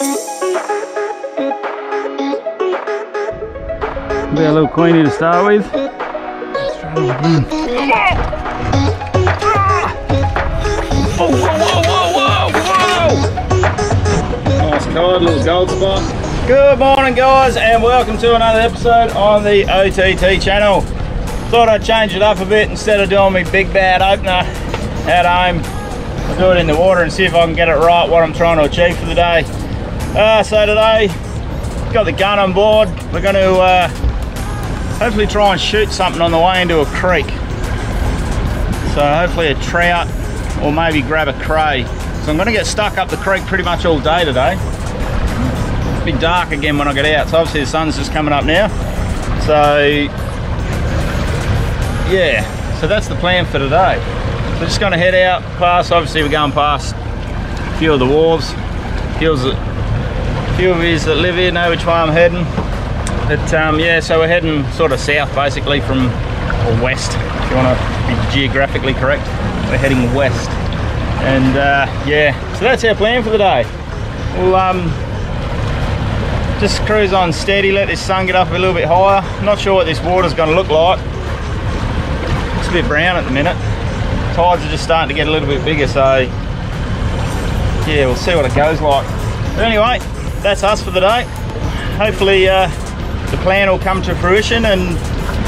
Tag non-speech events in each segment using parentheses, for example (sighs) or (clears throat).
Be a little queenie to start with. Whoa, whoa, whoa, whoa, whoa! Nice cod, little gold spot. Good morning guys and welcome to another episode on the OTT channel. Thought I'd change it up a bit instead of doing my big bad opener at home. I'll do it in the water and see if I can get it right what I'm trying to achieve for the day. Uh, so today, got the gun on board. We're going to uh, hopefully try and shoot something on the way into a creek. So hopefully a trout or maybe grab a cray. So I'm going to get stuck up the creek pretty much all day today. It'll be dark again when I get out. So obviously the sun's just coming up now. So yeah, so that's the plan for today. We're just going to head out past, obviously we're going past a few of the wharves. Feels few of you that live here know which way I'm heading. But um, yeah, so we're heading sort of south basically from, or west, if you want to be geographically correct. We're heading west. And uh, yeah, so that's our plan for the day. We'll um, just cruise on steady, let this sun get up a little bit higher. Not sure what this water's going to look like. It's a bit brown at the minute. Tides are just starting to get a little bit bigger, so yeah, we'll see what it goes like. But anyway, that's us for the day. Hopefully uh, the plan will come to fruition and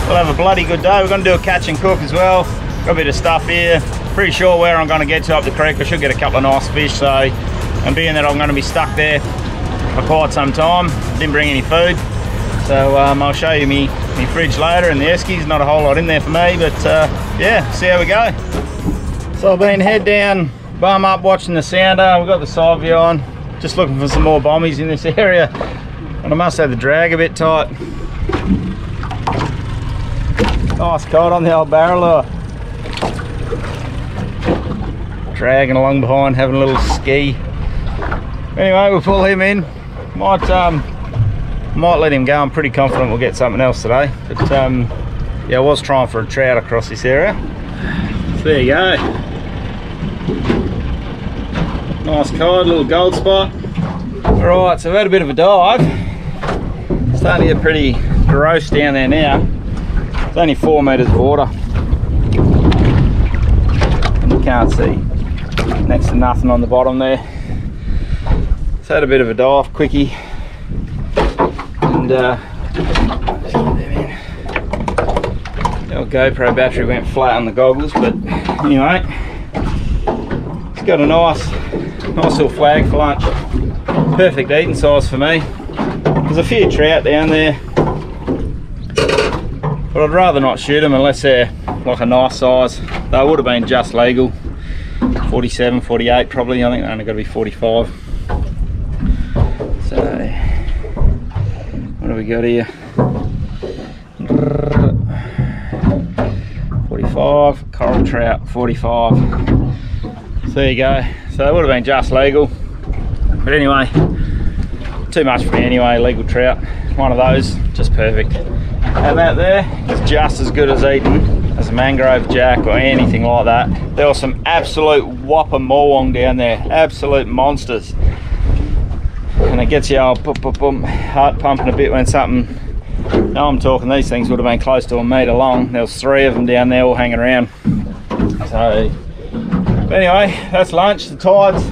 we'll have a bloody good day. We're going to do a catch and cook as well. Got a bit of stuff here. Pretty sure where I'm going to get to up the creek, I should get a couple of nice fish. So, and being that I'm going to be stuck there for quite some time, didn't bring any food. So um, I'll show you me, me fridge later and the eskies. Not a whole lot in there for me, but uh, yeah, see how we go. So I've been head down, bum up, watching the sounder. We've got the side view on. Just looking for some more bombies in this (laughs) area. And I must have the drag a bit tight. Nice cod on the old barrel lure. Dragging along behind, having a little ski. Anyway, we'll pull him in. Might um, might let him go. I'm pretty confident we'll get something else today. But um, yeah, I was trying for a trout across this area. So there you go. Nice cod, little gold spot. Alright, so I've had a bit of a dive. Starting to get pretty gross down there now. It's only four metres of water. And you can't see next to nothing on the bottom there. So had a bit of a dive, quickie. And uh, the GoPro battery went flat on the goggles, but anyway, it's got a nice, nice little flag for lunch. Perfect eating size for me. There's a few trout down there, but I'd rather not shoot them unless they're like a nice size. They would have been just legal, 47, 48 probably. I think they only got to be 45. So, what do we got here? 45, coral trout, 45. So there you go. So they would have been just legal. But anyway, too much for me anyway, legal trout. One of those, just perfect. And that there is just as good as eating as a mangrove jack or anything like that. There were some absolute whopper morwong down there, absolute monsters. And it gets your old oh, boom, boom, boom, heart pumping a bit when something, now I'm talking these things would have been close to a metre long. There was three of them down there all hanging around. So, anyway, that's lunch, the tides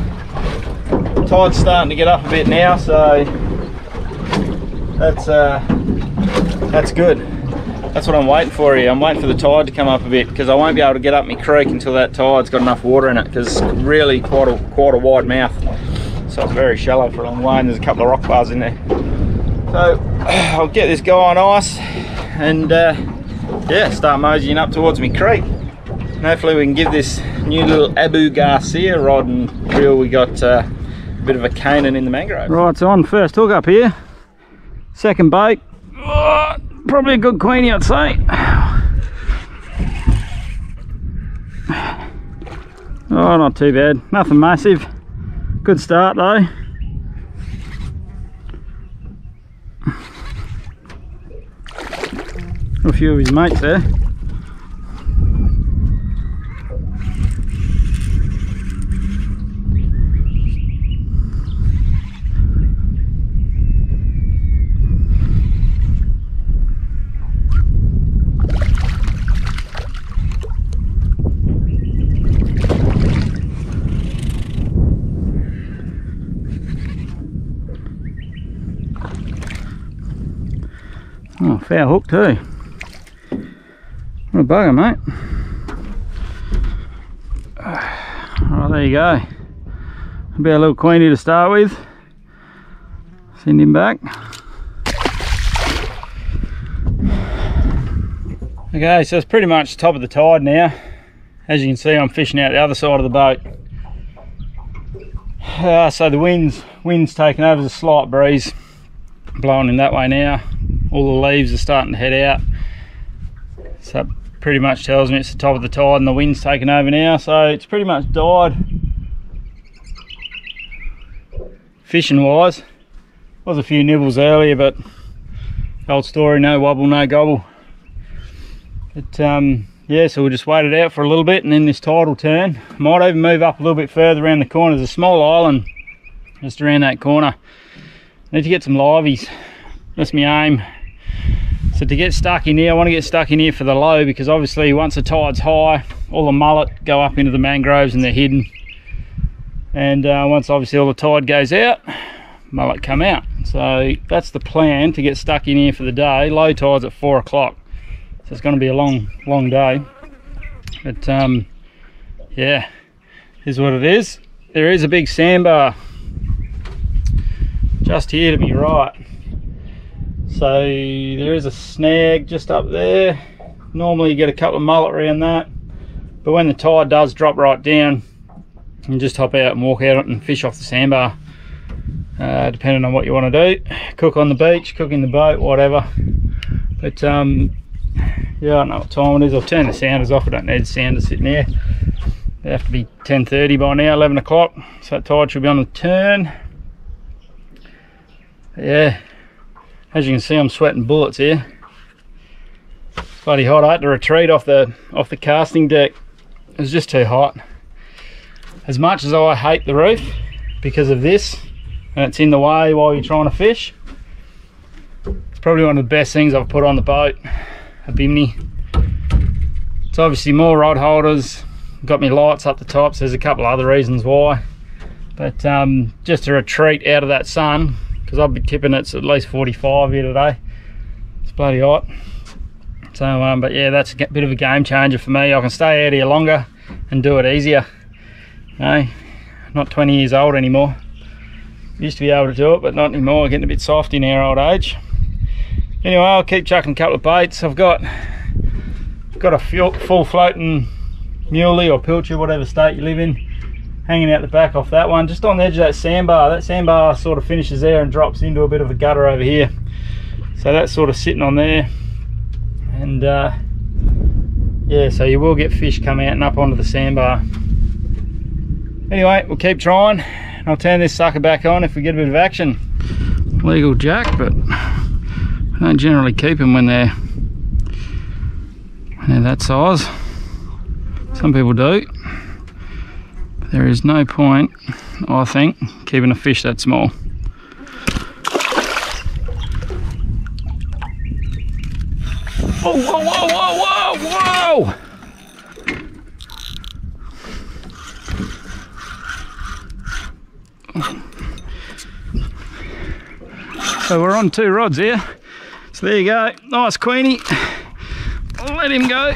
tide's starting to get up a bit now, so that's uh, that's good. That's what I'm waiting for here. I'm waiting for the tide to come up a bit because I won't be able to get up my creek until that tide's got enough water in it because it's really quite a quite a wide mouth. So it's very shallow for a long way and there's a couple of rock bars in there. So (sighs) I'll get this guy on ice and uh, yeah, start moseying up towards me creek. And hopefully we can give this new little Abu Garcia rod and reel we got uh, bit of a canon in the mangrove. Right, so on first hook up here. Second bait. Oh, probably a good queenie, I'd say. Oh, not too bad. Nothing massive. Good start though. A few of his mates there. Oh, fair hook too. What a bugger, mate. (sighs) Right, there you go. Be a little queenie to start with. Send him back. Okay, so it's pretty much top of the tide now. As you can see, I'm fishing out the other side of the boat. Uh, (sighs) so the wind's wind's taken over, there's a slight breeze blowing in that way now. All the leaves are starting to head out. So that pretty much tells me it's the top of the tide and the wind's taken over now. So it's pretty much died fishing wise. Was a few nibbles earlier, but old story, no wobble, no gobble. But um, yeah, so we'll just wait it out for a little bit and then this tide will turn. Might even move up a little bit further around the corner. There's a small island just around that corner. Need to get some liveys. That's my aim. So to get stuck in here, I want to get stuck in here for the low because obviously once the tide's high, all the mullet go up into the mangroves and they're hidden. And uh, once obviously all the tide goes out, mullet come out. So that's the plan to get stuck in here for the day. Low tide's at four o'clock. So it's going to be a long, long day. But um, yeah, is what it is. There is a big sandbar just here to be right. So there is a snag just up there. Normally you get a couple of mullet around that. But when the tide does drop right down, you can just hop out and walk out and fish off the sandbar. Uh, depending on what you want to do. Cook on the beach, cook in the boat, whatever. But um, yeah, I don't know what time it is. I've turned the sounders off. I don't need sounders sitting there. They have to be 10.30 by now, 11 o'clock. So that tide should be on the turn. Yeah, as you can see, I'm sweating bullets here. It's bloody hot. I had to retreat off the off the casting deck. It was just too hot. As much as I hate the roof because of this, and it's in the way while you're trying to fish, it's probably one of the best things I've put on the boat a bimini. It's obviously more rod holders, got me lights up the top, so there's a couple other reasons why. But um, just a retreat out of that sun, because I've been tipping it's at least 45 here today. It's bloody hot. So, um, but yeah, that's a bit of a game changer for me. I can stay out here longer and do it easier. You know, not 20 years old anymore. Used to be able to do it, but not anymore. Getting a bit soft in our old age anyway I'll keep chucking a couple of baits I've got got a full floating muley or pilchard whatever state you live in hanging out the back off that one. Just on the edge of that sandbar. That sandbar sort of finishes there and drops into a bit of a gutter over here. So that's sort of sitting on there. And uh, yeah so you will get fish come out and up onto the sandbar. Anyway we'll keep trying. I'll turn this sucker back on if we get a bit of action. Legal jack but I don't generally keep them when they're, when they're that size. Some people do. There is no point, I think, keeping a fish that small. Whoa, whoa, whoa, whoa, whoa, whoa! So we're on two rods here. So there you go, nice queenie. Let him go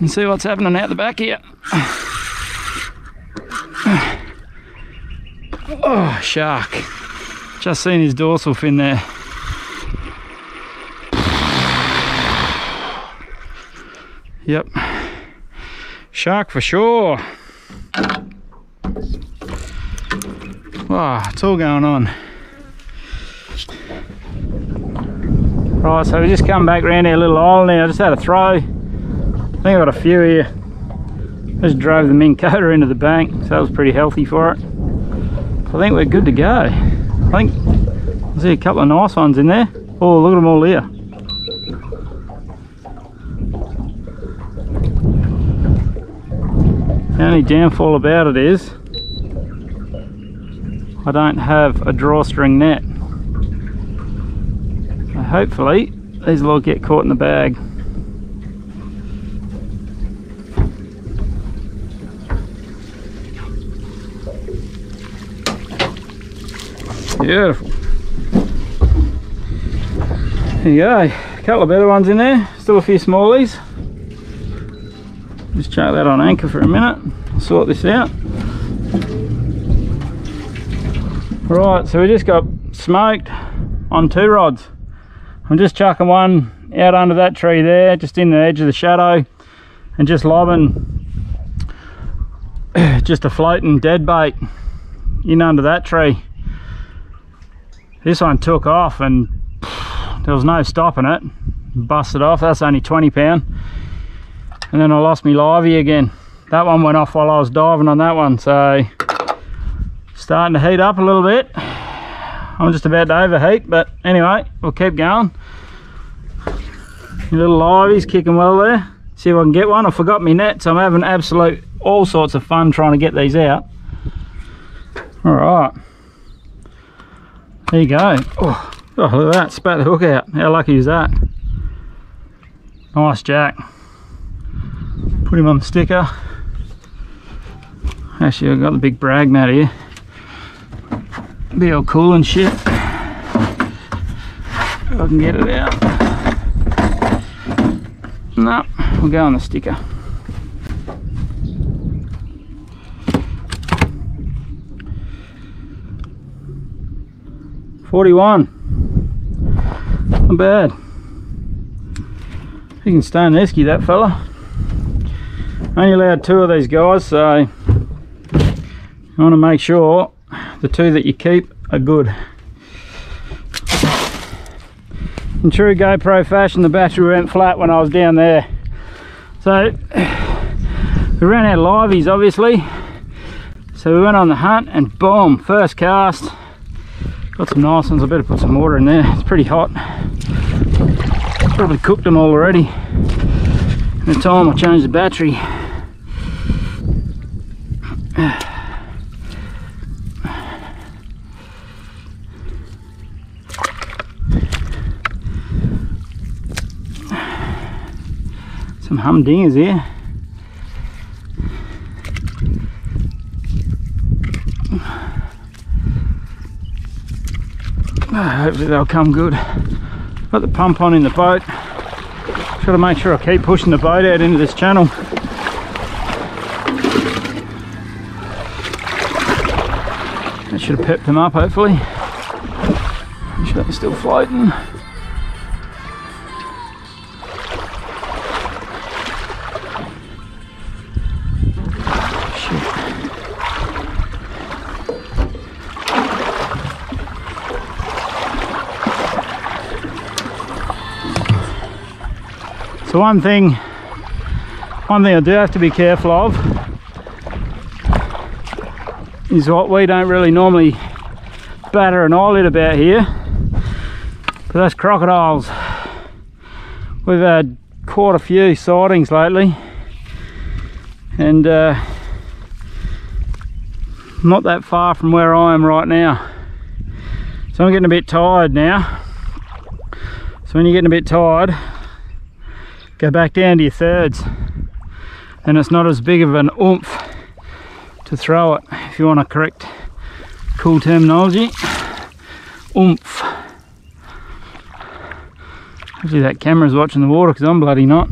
and see what's happening out the back here. Oh, shark. Just seen his dorsal fin there. Yep. Shark for sure. Wow, it's all going on. Right, so we just come back around our little island now. I just had a throw. I think I got a few here. Just drove the Minn (laughs) into the bank, so that was pretty healthy for it. I think we're good to go. I think I see a couple of nice ones in there. Oh, look at them all here. The only downfall about it is I don't have a drawstring net hopefully these will all get caught in the bag. Beautiful. There you go, a couple of better ones in there, still a few smallies. Just chuck that on anchor for a minute, sort this out. Right, so we just got smoked on two rods. I'm just chucking one out under that tree there, just in the edge of the shadow, and just lobbing (clears throat) just a floating dead bait in under that tree. This one took off and there was no stopping it. Busted off, that's only 20 pound. And then I lost me livey again. That one went off while I was diving on that one, so starting to heat up a little bit. I'm just about to overheat, but anyway, we'll keep going. Your little liveys kicking well there. See if I can get one. I forgot my nets. So I'm having absolute all sorts of fun trying to get these out. All right. There you go. Oh, oh look at that. Spat the hook out. How lucky is that? Nice jack. Put him on the sticker. Actually, I've got the big brag mat here. Be all cool and shit. If I can get it out. No, we'll go on the sticker. Forty-one. Not bad. He can stay in the esky, that fella. Only allowed two of these guys, so you want to make sure the two that you keep are good. In true GoPro fashion, the battery went flat when I was down there. So we ran out of liveys, obviously. So we went on the hunt and boom, first cast. Got some nice ones. I better put some water in there. It's pretty hot. Probably cooked them all already. In the time I changed the battery. Some humdingers here. Hopefully they'll come good. Got the pump on in the boat. Got to make sure I keep pushing the boat out into this channel. That should have pepped them up hopefully. Sure they're still floating. One thing, one thing I do have to be careful of is what we don't really normally batter an eyelid about here, but that's crocodiles. We've had quite a few sightings lately, and uh, not that far from where I am right now. So I'm getting a bit tired now. So when you're getting a bit tired, go back down to your thirds. And it's not as big of an oomph to throw it if you want a correct cool terminology. Oomph. Hopefully that camera's watching the water because I'm bloody not.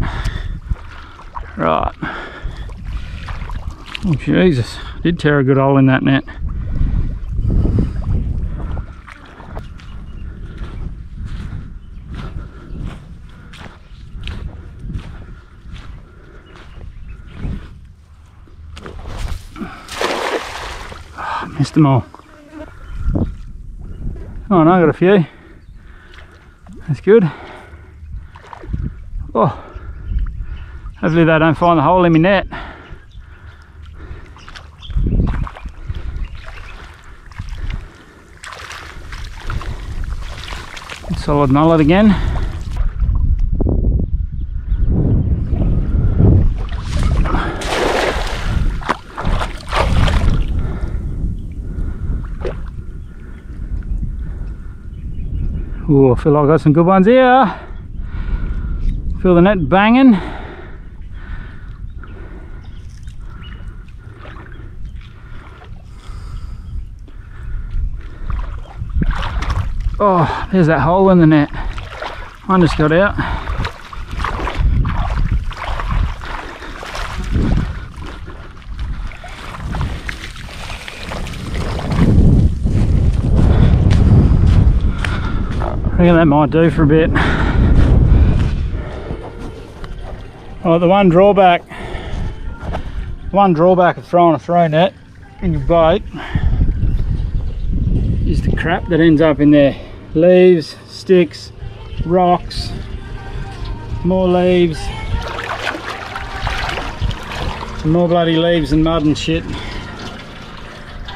Right. Oh Jesus. Did tear a good hole in that net Missed them all. Oh, no, I got a few. That's good. Oh, hopefully they don't find the hole in my net. Solid mullet again. Ooh, I feel like I got some good ones here. Feel the net banging. Oh, there's that hole in the net. One just got out. Reckon that might do for a bit. Oh, the one drawback, one drawback of throwing a throw net in your boat is the crap that ends up in there. Leaves, sticks, rocks, more leaves, some more bloody leaves and mud and shit.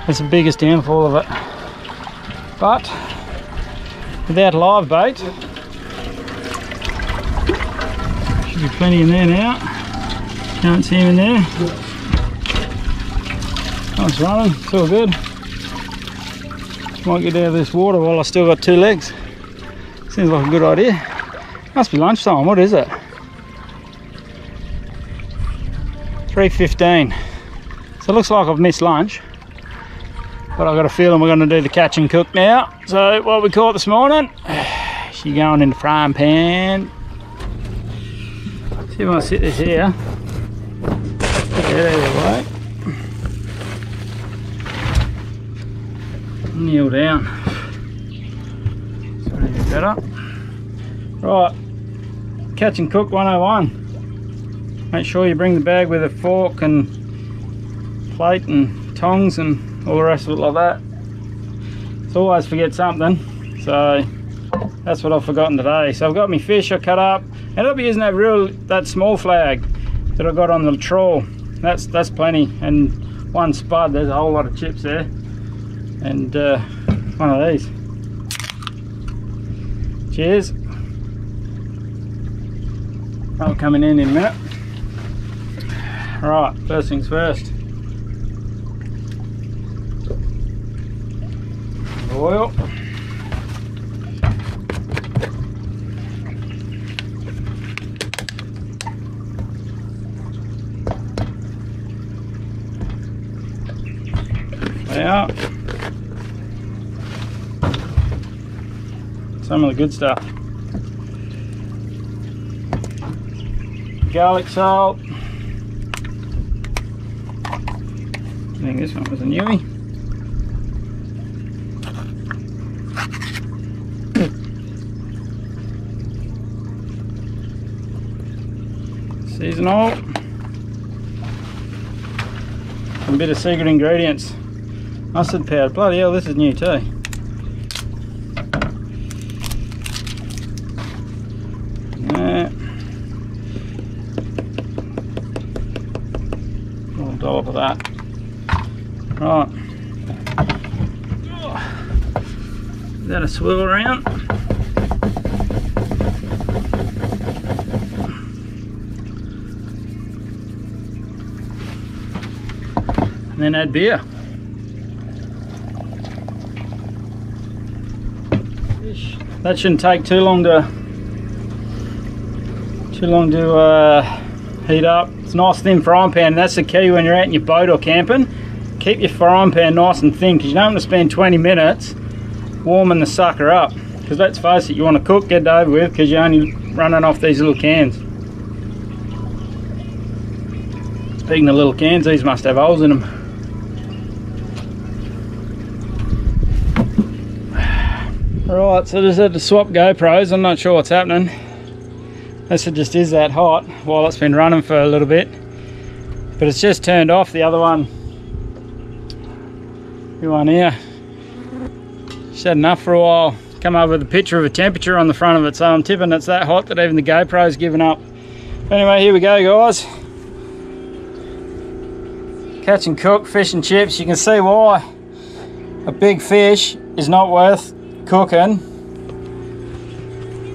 That's the biggest downfall of it. But without live bait, should be plenty in there now. Can't see him in there. Nice running, it's all good. Might get out of this water while I still got two legs. Seems like a good idea. Must be lunchtime, what is it? 3.15. So it looks like I've missed lunch. But I've got a feeling we're going to do the catch and cook now. So what we caught this morning, (sighs) she going in the frying pan. See if I sit this here. Get out of the way. Kneel down. So even better. Right, catch and cook 101. Make sure you bring the bag with a fork and plate and tongs and all the rest of it like that. It's always forget something. So that's what I've forgotten today. So I've got my fish I cut up. And I'll be using that real that small flag that I got on the trawl. That's that's plenty. And one spud, there's a whole lot of chips there. And uh, one of these. Cheers. That'll coming in in a minute. Right, first things first. Oil. Out. Some of the good stuff. Garlic salt. I think this one was a newie. Seasonal. A bit of secret ingredients. Mustard powder. Bloody hell, this is new too. Yeah. Little dollop of that. Right. Is that a swirl around? And then add beer. That shouldn't take too long to too long to uh, heat up. It's a nice thin frying pan. That's the key when you're out in your boat or camping. Keep your frying pan nice and thin because you don't want to spend 20 minutes warming the sucker up. Because let's face it, you want to cook, get it over with because you're only running off these little cans. Speaking of little cans, these must have holes in them. Right, so just had to swap GoPros. I'm not sure what's happening. This just is that hot while it's been running for a little bit. But it's just turned off. The other one, the one here, just had enough for a while. Come up with a picture of a temperature on the front of it. So I'm tipping it's that hot that even the GoPro's given up. Anyway, here we go, guys. Catch and cook, fish and chips. You can see why a big fish is not worth cooking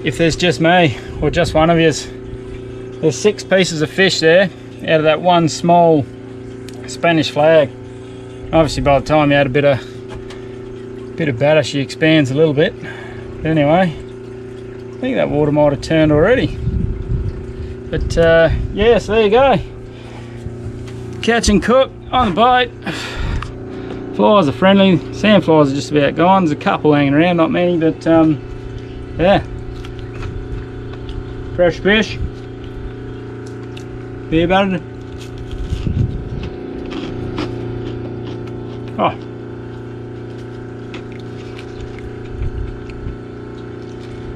if there's just me or just one of yous. There's six pieces of fish there out of that one small Spanish flag. Obviously by the time you add a bit of bit of batter she expands a little bit. But anyway, I think that water might have turned already. But uh, yes, there you go. Catch and cook on the boat. Flies are friendly. Sand flies are just about gone. There's a couple hanging around, not many, but um, yeah. Fresh fish. Beer battered. Oh.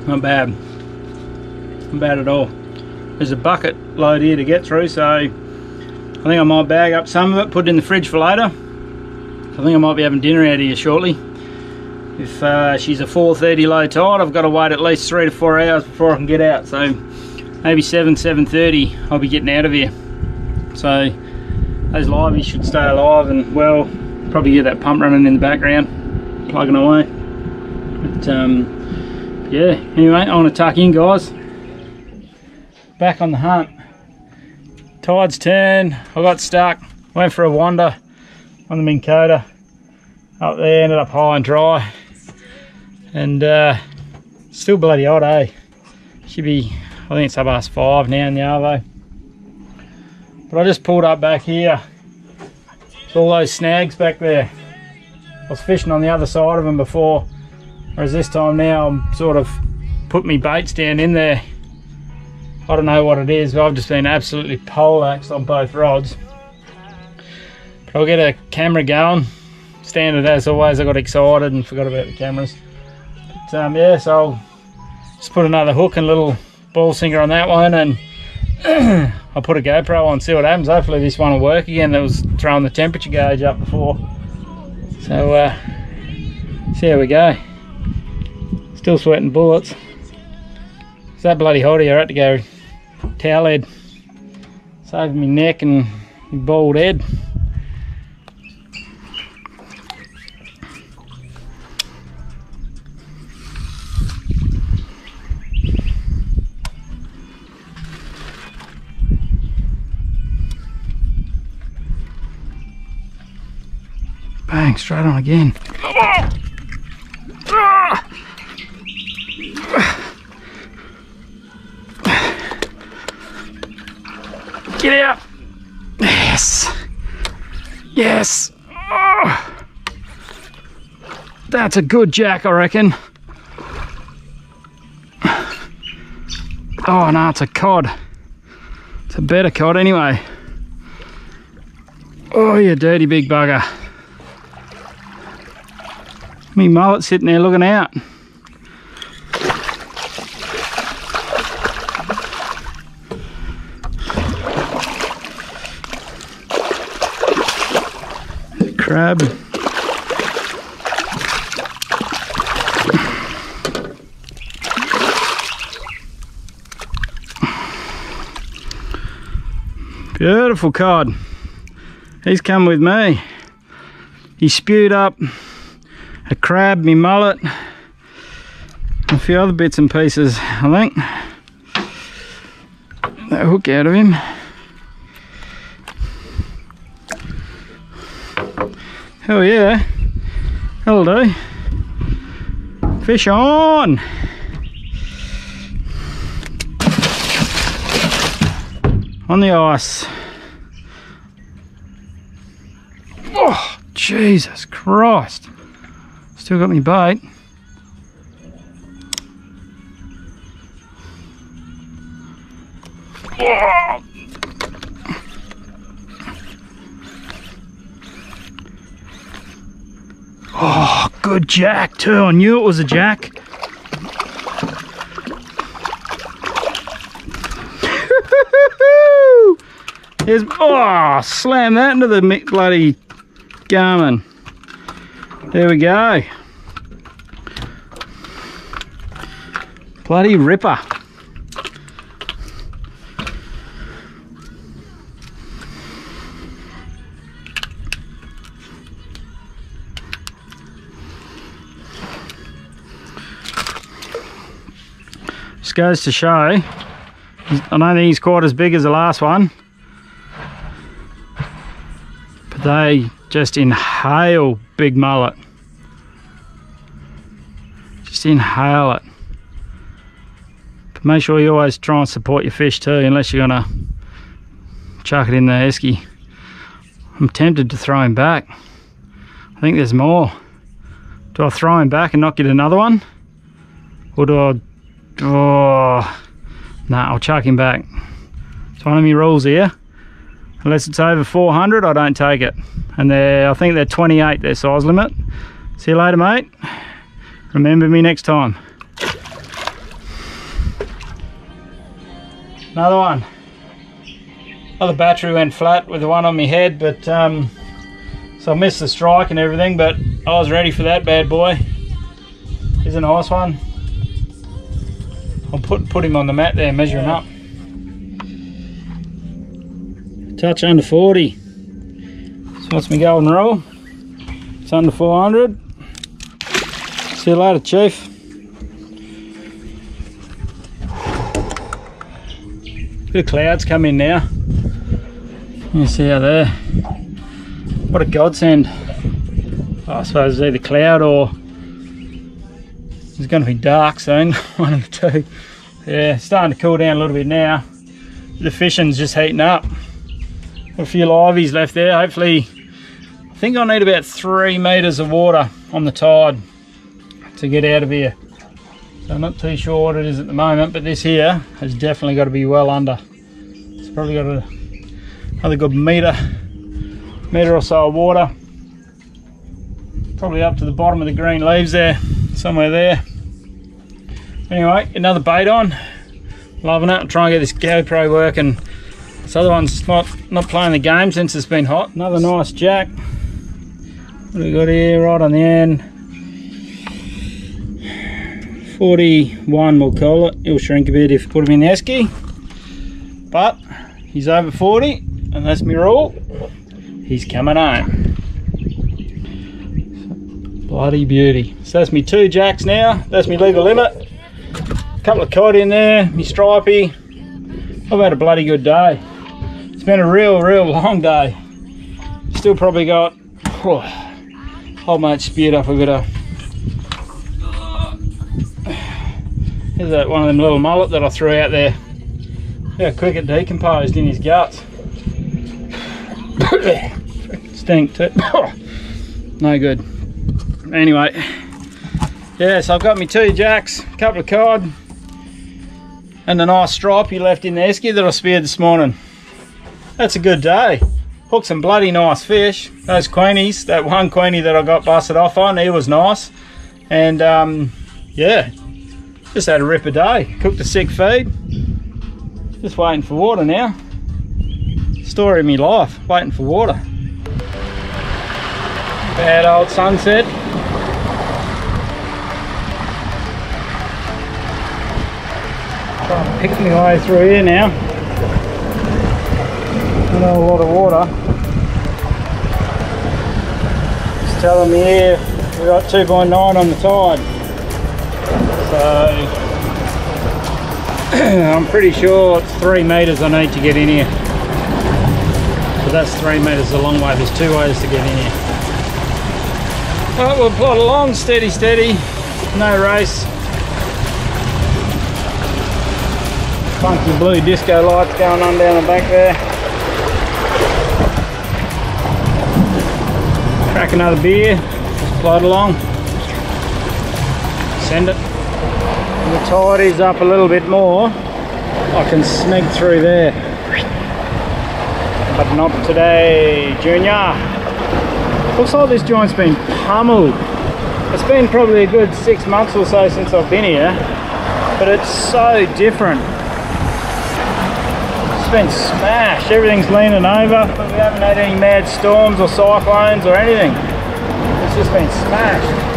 Not bad. Not bad at all. There's a bucket load here to get through, so I think I might bag up some of it, put it in the fridge for later. I think I might be having dinner out here shortly. If uh, she's a 4.30 low tide, I've got to wait at least three to four hours before I can get out. So maybe 7, 7.30 I'll be getting out of here. So those liveys should stay alive and well, probably get that pump running in the background, plugging away. But um, yeah, anyway, I want to tuck in guys. Back on the hunt. Tide's turned, I got stuck, went for a wander on the Minn Kota. Up there, ended up high and dry. And uh, still bloody hot, eh? Should be, I think it's up past five now in the Arvo. But I just pulled up back here. It's all those snags back there. I was fishing on the other side of them before. Whereas this time now I'm sort of put me baits down in there. I don't know what it is, but I've just been absolutely poleaxed on both rods. But I'll get a camera going. Standard as always, I got excited and forgot about the cameras. But um, yeah, so I'll just put another hook and little ball sinker on that one and (clears throat) I'll put a GoPro on, see what happens. Hopefully this one will work again. That was throwing the temperature gauge up before. So uh, see how we go. Still sweating bullets. It's that bloody hot here. I had to go towel head. Saving me neck and bald head. Straight on again. Get out. Yes. Yes. Oh. That's a good jack, I reckon. Oh, no, it's a cod. It's a better cod anyway. Oh, you dirty big bugger. Me mullet sitting there looking out. Crab. Beautiful cod. He's come with me. He spewed up a crab, me mullet, a few other bits and pieces, I think. That hook out of him. Hell yeah. That'll do. Fish on! On the ice. Oh, Jesus Christ. Still got me bait. Oh. good jack too. I knew it was a jack. (laughs) Here's, oh, slam that into the bloody Garmin. There we go. Bloody ripper. Just goes to show, I don't think he's quite as big as the last one, but they just inhale big mullet. Just inhale it. But make sure you always try and support your fish too, unless you're gonna chuck it in the esky. I'm tempted to throw him back. I think there's more. Do I throw him back and not get another one? Or do I, oh, Nah, I'll chuck him back. It's one of my rules here. Unless it's over 400, I don't take it. And they're, I think they're 28, their size limit. See you later, mate. Remember me next time. Another one. Another battery went flat with the one on my head, but um, so I missed the strike and everything, but I was ready for that bad boy. Here's a nice one. I'll put put him on the mat there, measure him up. Touch under 40. So what's my golden rule? It's under 400. See you later, Chief. Of clouds come in now. You see how there. What a godsend. I suppose it's either cloud or it's going to be dark soon. (laughs) One of the two. Yeah, starting to cool down a little bit now. The fishing's just heating up. A few liveys left there. Hopefully, I think I need about three meters of water on the tide to get out of here. So I'm not too sure what it is at the moment, but this here has definitely got to be well under. It's probably got a, another good meter, meter or so of water. Probably up to the bottom of the green leaves there, somewhere there. Anyway, another bait on. Loving it. I'm trying to get this GoPro working. This other one's not, not playing the game since it's been hot. Another nice jack. What we got here? Right on the end. 41 we'll call it. He'll shrink a bit if you put him in the esky. But he's over 40 and that's my rule. He's coming home. Bloody beauty. So that's me two jacks now. That's my legal limit. A couple of cod in there, me stripey. I've had a bloody good day. It's been a real, real long day. Still probably got oh, whole much speared up a bit uh. of Here's that one of them little mullet that I threw out there. How quick it decomposed in his guts. (coughs) Stink too. (coughs) no good. Anyway, yeah, so I've got me two jacks, a couple of cod, and a nice stripey left in the esky that I speared this morning. That's a good day. Hooked some bloody nice fish. Those queenies, that one queenie that I got busted off on, he was nice. And um, yeah, just had a rip a day. Cooked a sick feed. Just waiting for water now. Story of my life, waiting for water. Bad old sunset. Trying to pick my way through here now. A lot of water. It's telling me here we got 2.9 on the tide. So (clears throat) I'm pretty sure it's three meters I need to get in here. So that's three meters a long way. There's two ways to get in here. Alright, we'll plod along, steady, steady. No race. Funky blue disco lights going on down the back there. Crack another beer, just plod along. Send it. The tide is up a little bit more. I can sneak through there. But not today Junior. Looks like this joint's been pummeled. It's been probably a good six months or so since I've been here but it's so different been smashed everything's leaning over we haven't had any mad storms or cyclones or anything it's just been smashed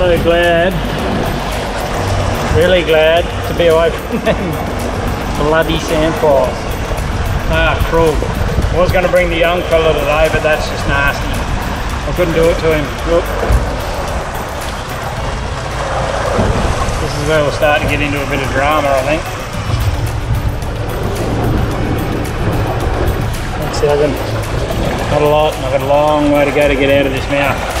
so glad, really glad to be away from (laughs) them bloody sandflies. Ah, cruel. I was going to bring the young fella today, but that's just nasty. I couldn't do it to him. Look. This is where we'll start to get into a bit of drama, I think. Seven. Not a lot, I've got a long way to go to get out of this mouth.